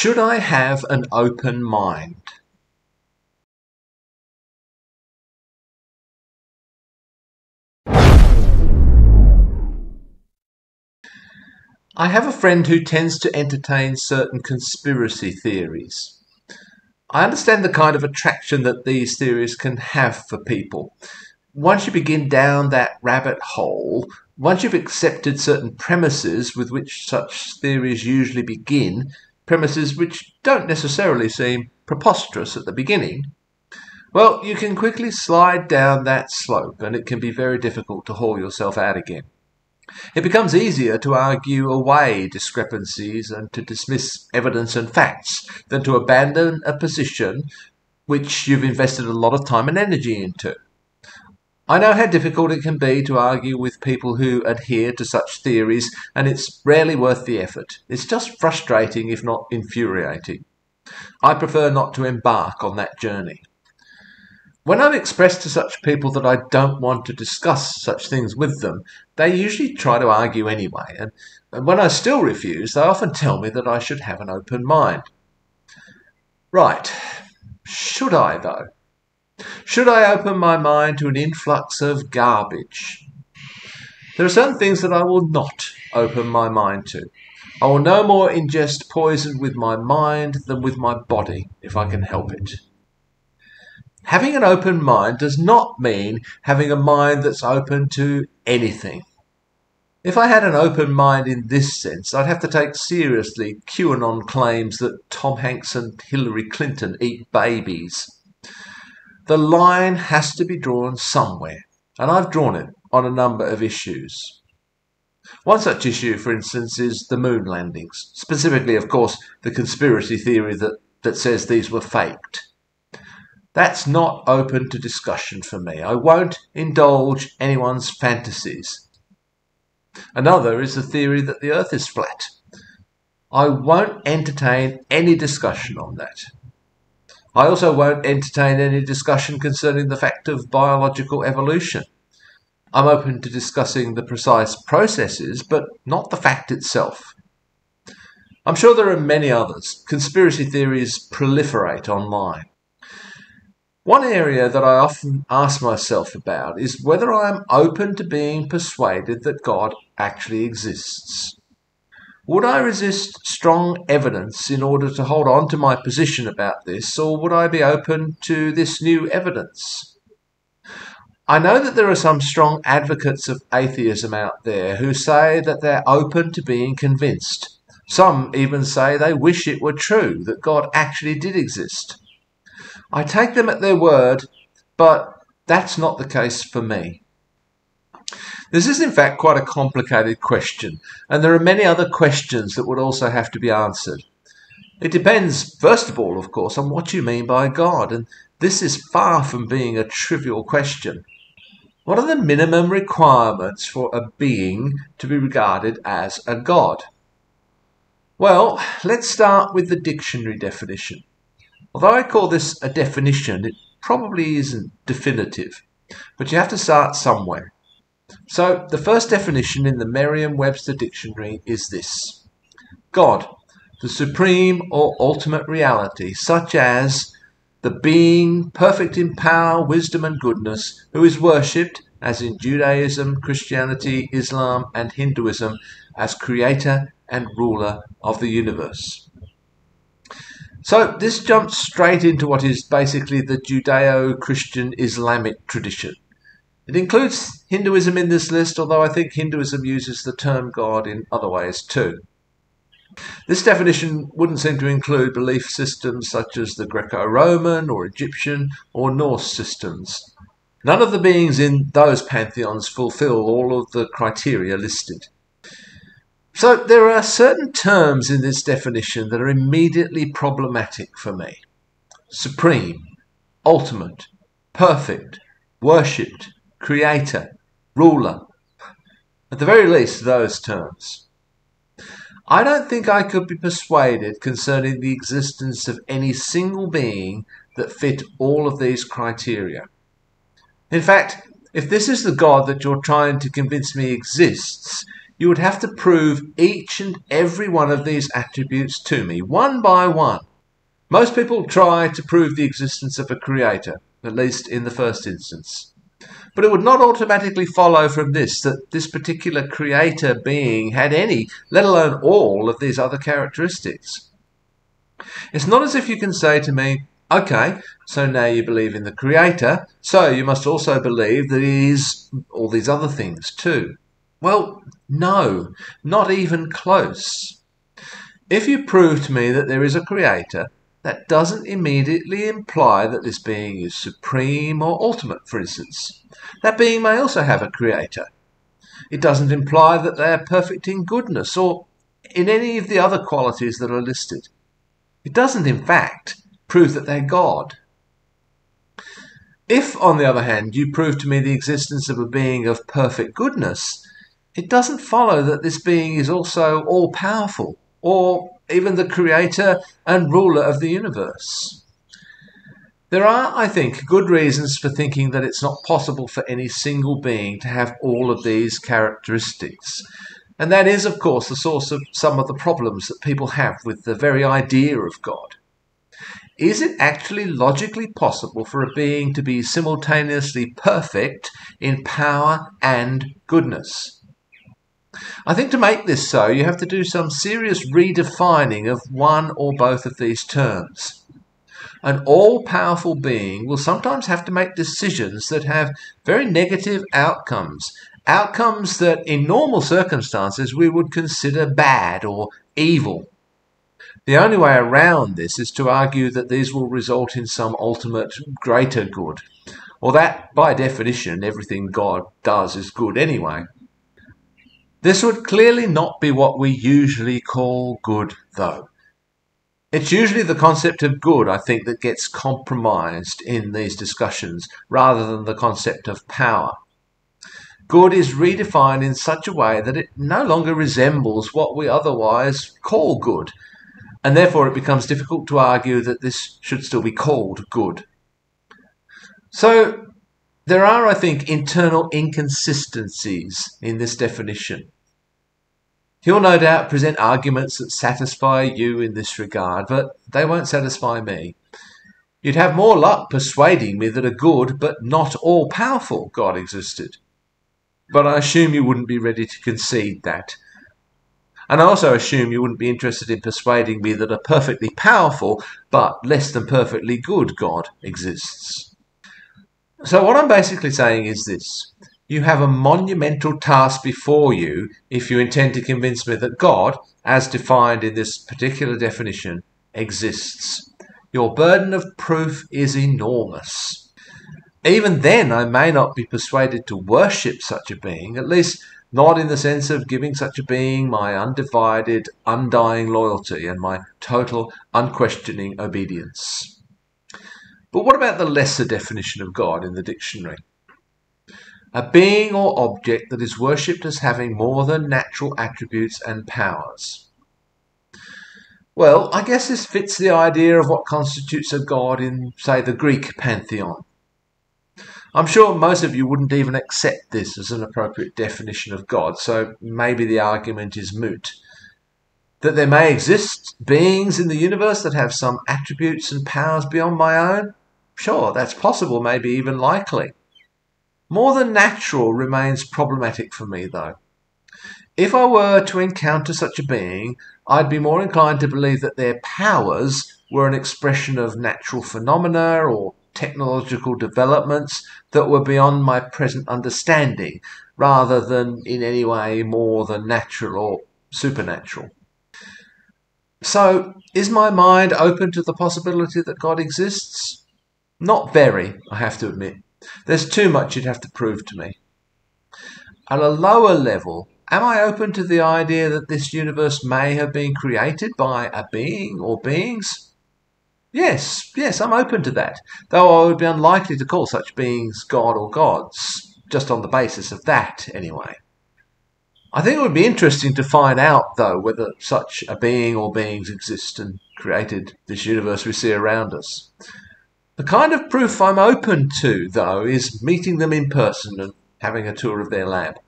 Should I have an open mind? I have a friend who tends to entertain certain conspiracy theories. I understand the kind of attraction that these theories can have for people. Once you begin down that rabbit hole, once you've accepted certain premises with which such theories usually begin, premises which don't necessarily seem preposterous at the beginning, well, you can quickly slide down that slope and it can be very difficult to haul yourself out again. It becomes easier to argue away discrepancies and to dismiss evidence and facts than to abandon a position which you've invested a lot of time and energy into. I know how difficult it can be to argue with people who adhere to such theories, and it's rarely worth the effort. It's just frustrating, if not infuriating. I prefer not to embark on that journey. When I've expressed to such people that I don't want to discuss such things with them, they usually try to argue anyway, and, and when I still refuse, they often tell me that I should have an open mind. Right, should I though? Should I open my mind to an influx of garbage? There are certain things that I will not open my mind to. I will no more ingest poison with my mind than with my body, if I can help it. Having an open mind does not mean having a mind that's open to anything. If I had an open mind in this sense, I'd have to take seriously QAnon claims that Tom Hanks and Hillary Clinton eat babies. The line has to be drawn somewhere, and I've drawn it on a number of issues. One such issue, for instance, is the moon landings, specifically, of course, the conspiracy theory that, that says these were faked. That's not open to discussion for me. I won't indulge anyone's fantasies. Another is the theory that the earth is flat. I won't entertain any discussion on that. I also won't entertain any discussion concerning the fact of biological evolution. I'm open to discussing the precise processes, but not the fact itself. I'm sure there are many others. Conspiracy theories proliferate online. One area that I often ask myself about is whether I am open to being persuaded that God actually exists. Would I resist strong evidence in order to hold on to my position about this, or would I be open to this new evidence? I know that there are some strong advocates of atheism out there who say that they're open to being convinced. Some even say they wish it were true that God actually did exist. I take them at their word, but that's not the case for me. This is, in fact, quite a complicated question, and there are many other questions that would also have to be answered. It depends, first of all, of course, on what you mean by God, and this is far from being a trivial question. What are the minimum requirements for a being to be regarded as a God? Well, let's start with the dictionary definition. Although I call this a definition, it probably isn't definitive, but you have to start somewhere. So the first definition in the Merriam-Webster dictionary is this. God, the supreme or ultimate reality, such as the being perfect in power, wisdom and goodness, who is worshipped, as in Judaism, Christianity, Islam and Hinduism, as creator and ruler of the universe. So this jumps straight into what is basically the Judeo-Christian Islamic tradition. It includes Hinduism in this list, although I think Hinduism uses the term God in other ways too. This definition wouldn't seem to include belief systems such as the Greco-Roman or Egyptian or Norse systems. None of the beings in those pantheons fulfill all of the criteria listed. So there are certain terms in this definition that are immediately problematic for me. Supreme, ultimate, perfect, worshipped, creator, ruler. At the very least, those terms. I don't think I could be persuaded concerning the existence of any single being that fit all of these criteria. In fact, if this is the God that you're trying to convince me exists, you would have to prove each and every one of these attributes to me, one by one. Most people try to prove the existence of a creator, at least in the first instance. But it would not automatically follow from this that this particular creator being had any, let alone all, of these other characteristics. It's not as if you can say to me, okay, so now you believe in the creator, so you must also believe that he is all these other things too. Well, no, not even close. If you prove to me that there is a creator, that doesn't immediately imply that this being is supreme or ultimate, for instance. That being may also have a creator. It doesn't imply that they are perfect in goodness or in any of the other qualities that are listed. It doesn't, in fact, prove that they're God. If, on the other hand, you prove to me the existence of a being of perfect goodness, it doesn't follow that this being is also all powerful, or even the creator and ruler of the universe. There are, I think, good reasons for thinking that it's not possible for any single being to have all of these characteristics. And that is, of course, the source of some of the problems that people have with the very idea of God. Is it actually logically possible for a being to be simultaneously perfect in power and goodness? I think to make this so, you have to do some serious redefining of one or both of these terms. An all powerful being will sometimes have to make decisions that have very negative outcomes, outcomes that in normal circumstances we would consider bad or evil. The only way around this is to argue that these will result in some ultimate greater good, or that, by definition, everything God does is good anyway. This would clearly not be what we usually call good, though. It's usually the concept of good, I think, that gets compromised in these discussions rather than the concept of power. Good is redefined in such a way that it no longer resembles what we otherwise call good, and therefore it becomes difficult to argue that this should still be called good. So there are, I think, internal inconsistencies in this definition. He'll no doubt present arguments that satisfy you in this regard, but they won't satisfy me. You'd have more luck persuading me that a good but not all powerful God existed. But I assume you wouldn't be ready to concede that. And I also assume you wouldn't be interested in persuading me that a perfectly powerful but less than perfectly good God exists. So, what I'm basically saying is this you have a monumental task before you if you intend to convince me that God, as defined in this particular definition, exists. Your burden of proof is enormous. Even then, I may not be persuaded to worship such a being, at least not in the sense of giving such a being my undivided, undying loyalty and my total, unquestioning obedience. But what about the lesser definition of God in the dictionary? A being or object that is worshipped as having more than natural attributes and powers. Well, I guess this fits the idea of what constitutes a god in, say, the Greek pantheon. I'm sure most of you wouldn't even accept this as an appropriate definition of God, so maybe the argument is moot. That there may exist beings in the universe that have some attributes and powers beyond my own? Sure, that's possible, maybe even likely. More than natural remains problematic for me, though. If I were to encounter such a being, I'd be more inclined to believe that their powers were an expression of natural phenomena or technological developments that were beyond my present understanding, rather than in any way more than natural or supernatural. So, is my mind open to the possibility that God exists? Not very, I have to admit. There's too much you'd have to prove to me. At a lower level, am I open to the idea that this universe may have been created by a being or beings? Yes, yes, I'm open to that, though I would be unlikely to call such beings God or gods, just on the basis of that, anyway. I think it would be interesting to find out, though, whether such a being or beings exist and created this universe we see around us. The kind of proof I'm open to, though, is meeting them in person and having a tour of their lab.